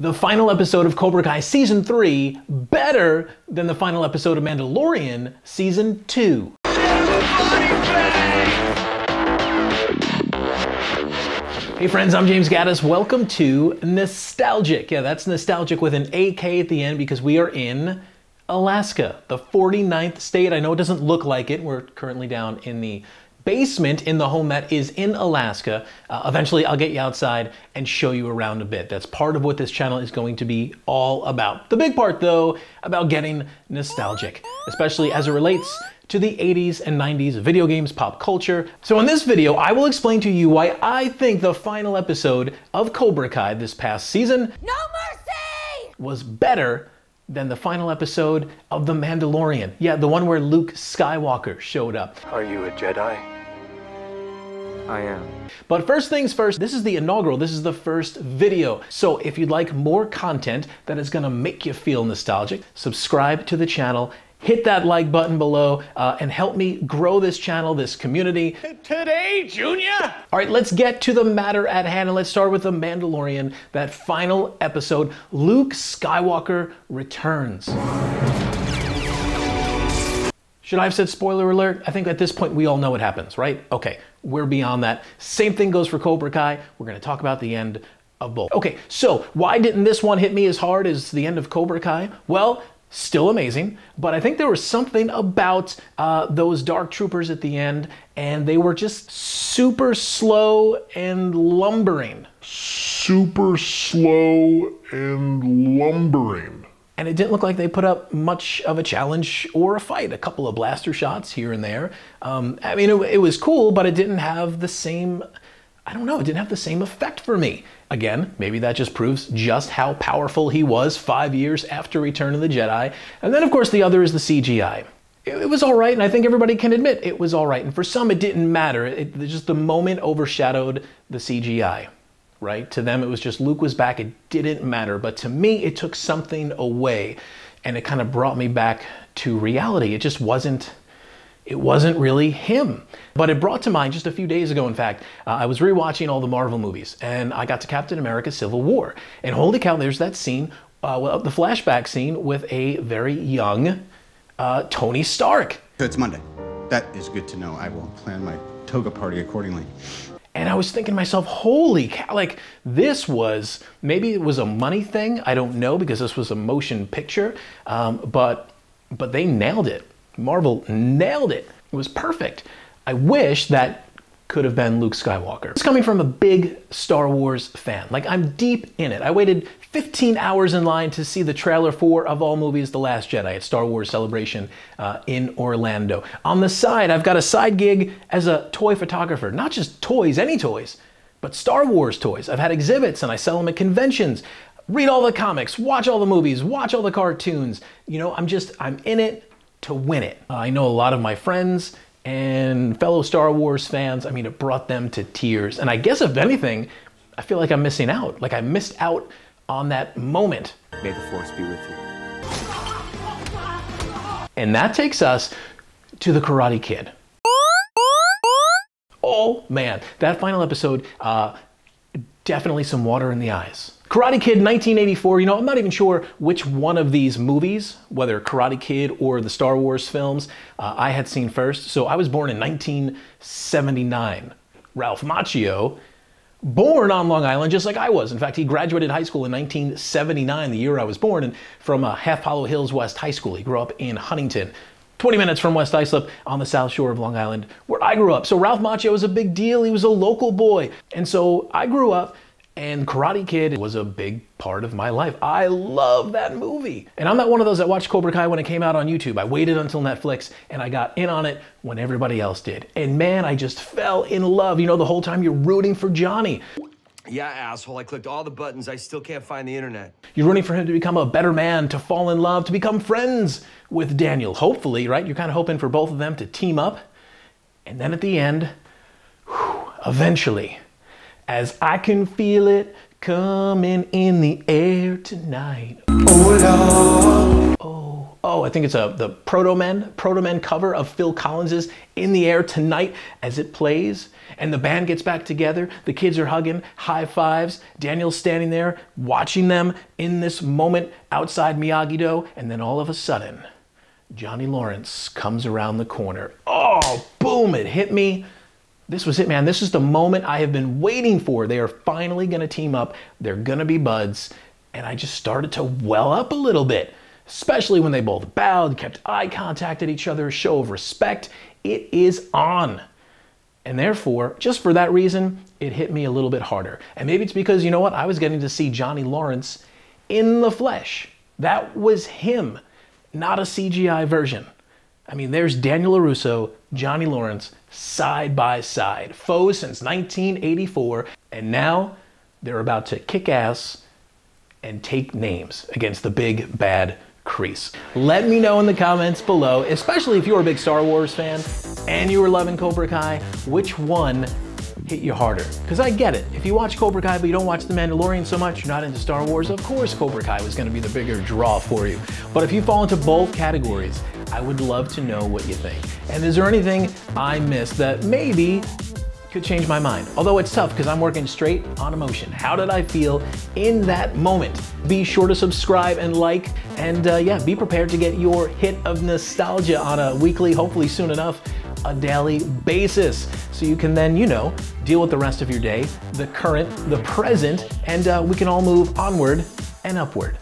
the final episode of Cobra Kai Season 3 better than the final episode of Mandalorian Season 2? Hey friends, I'm James Gaddis. Welcome to NostalgAK. Yeah, that's nostalgic with an AK at the end because we are in Alaska, the 49th state. I know it doesn't look like it. We're currently down in the basement in the home that is in Alaska. Uh, eventually, I'll get you outside and show you around a bit. That's part of what this channel is going to be all about. The big part, though, about getting nostalgic, especially as it relates to the 80s and 90s video games pop culture. So in this video, I will explain to you why I think the final episode of Cobra Kai this past season No mercy! was better than the final episode of The Mandalorian. Yeah, the one where Luke Skywalker showed up. Are you a Jedi? I am. But first things first, this is the inaugural, this is the first video. So if you'd like more content that is gonna make you feel nostalgic, subscribe to the channel, hit that like button below, uh, and help me grow this channel, this community. Today, Junior! All right, let's get to the matter at hand and let's start with The Mandalorian, that final episode. Luke Skywalker returns. Should I have said spoiler alert? I think at this point we all know what happens, right? Okay, we're beyond that. Same thing goes for Cobra Kai. We're gonna talk about the end of both. Okay, so why didn't this one hit me as hard as the end of Cobra Kai? Well, still amazing, but I think there was something about uh, those dark troopers at the end, and they were just super slow and lumbering. super slow and lumbering. And it didn't look like they put up much of a challenge or a fight. A couple of blaster shots here and there. Um, I mean, it, it was cool, but it didn't have the same, I don't know, it didn't have the same effect for me. Again, maybe that just proves just how powerful he was five years after Return of the Jedi. And then, of course, the other is the CGI. It, was all right, and I think everybody can admit it was all right. And for some, it didn't matter. It, just the moment overshadowed the CGI right? To them, it was just Luke was back. It didn't matter. But to me, it took something away and it kind of brought me back to reality. It just wasn't. It wasn't really him. But it brought to mind just a few days ago, in fact, uh, I was rewatching all the Marvel movies and I got to Captain America Civil War. And holy cow, there's that scene, uh, well, the flashback scene with a very young uh, Tony Stark. So it's Monday. That is good to know. I will plan my toga party accordingly. And I was thinking to myself, holy cow, like this was, maybe it was a money thing. I don't know because this was a motion picture. Um, but, but they nailed it. Marvel nailed it. It was perfect. I wish that could have been Luke Skywalker. It's coming from a big Star Wars fan. Like I'm deep in it. I waited 15 hours in line to see the trailer for, of all movies, The Last Jedi at Star Wars Celebration uh, in Orlando. On the side, I've got a side gig as a toy photographer. Not just toys, any toys, but Star Wars toys. I've had exhibits and I sell them at conventions. Read all the comics, watch all the movies, watch all the cartoons. You know, I'm just, I'm in it to win it. Uh, I know a lot of my friends and fellow Star Wars fans, I mean, it brought them to tears. And I guess, if anything, I feel like I'm missing out. Like I missed out on that moment. May the force be with you. And that takes us to the Karate Kid. Oh man, that final episode, uh, definitely some water in the eyes. Karate Kid 1984, you know, I'm not even sure which one of these movies, whether Karate Kid or the Star Wars films, uh, I had seen first. So I was born in 1979. Ralph Macchio, born on Long Island just like I was. In fact, he graduated high school in 1979, the year I was born, and from uh, Half Hollow Hills West High School. He grew up in Huntington. 20 minutes from West Islip on the south shore of Long Island, where I grew up. So Ralph Macchio was a big deal. He was a local boy. And so I grew up and Karate Kid was a big part of my life. I love that movie. And I'm not one of those that watched Cobra Kai when it came out on YouTube. I waited until Netflix and I got in on it when everybody else did. And man, I just fell in love. You know, the whole time you're rooting for Johnny. Yeah, asshole. I clicked all the buttons. I still can't find the internet. You're rooting for him to become a better man, to fall in love, to become friends with Daniel. Hopefully, right? You're kind of hoping for both of them to team up. And then at the end, whew, eventually, as I can feel it coming in the air tonight. Oh, oh, I think it's a the Proto Men, Proto Men cover of Phil Collins's "In the Air Tonight" as it plays, and the band gets back together. The kids are hugging, high fives. Daniel's standing there watching them in this moment outside Miyagi-Do, and then all of a sudden, Johnny Lawrence comes around the corner. Oh, boom! It hit me. This was it, man. This is the moment I have been waiting for. They are finally going to team up. They're going to be buds. And I just started to well up a little bit, especially when they both bowed, kept eye contact at each other, show of respect. It is on. And therefore, just for that reason, it hit me a little bit harder. And maybe it's because, you know what, I was getting to see Johnny Lawrence in the flesh. That was him, not a CGI version. I mean, there's Daniel LaRusso, Johnny Lawrence, side by side, foes since 1984, and now they're about to kick ass and take names against the big bad Kreese. Let me know in the comments below, especially if you're a big Star Wars fan and you were loving Cobra Kai, which one hit you harder? Because I get it. If you watch Cobra Kai but you don't watch The Mandalorian so much, you're not into Star Wars, of course Cobra Kai was going to be the bigger draw for you. But if you fall into both categories, I would love to know what you think. And is there anything I missed that maybe could change my mind. Although it's tough because I'm working straight on emotion. How did I feel in that moment? Be sure to subscribe and like, and uh, yeah, be prepared to get your hit of nostalgia on a weekly, hopefully soon enough, a daily basis. So you can then, you know, deal with the rest of your day, the current, the present, and uh, we can all move onward and upward.